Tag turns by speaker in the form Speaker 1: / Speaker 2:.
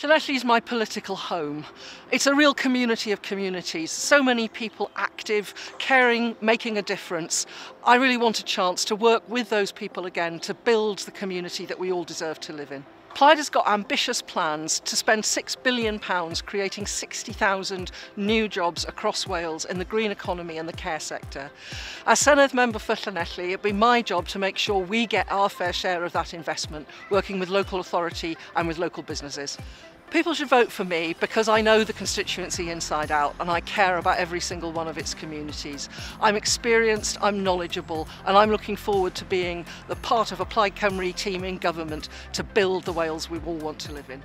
Speaker 1: Llanelli is my political home. It's a real community of communities. So many people active, caring, making a difference. I really want a chance to work with those people again to build the community that we all deserve to live in. Plaid has got ambitious plans to spend £6 billion creating 60,000 new jobs across Wales in the green economy and the care sector. As Senedd member for Llanelli, it'll be my job to make sure we get our fair share of that investment, working with local authority and with local businesses. People should vote for me because I know the constituency inside out and I care about every single one of its communities. I'm experienced, I'm knowledgeable and I'm looking forward to being the part of a Plaid Cymru team in government to build the Wales we all want to live in.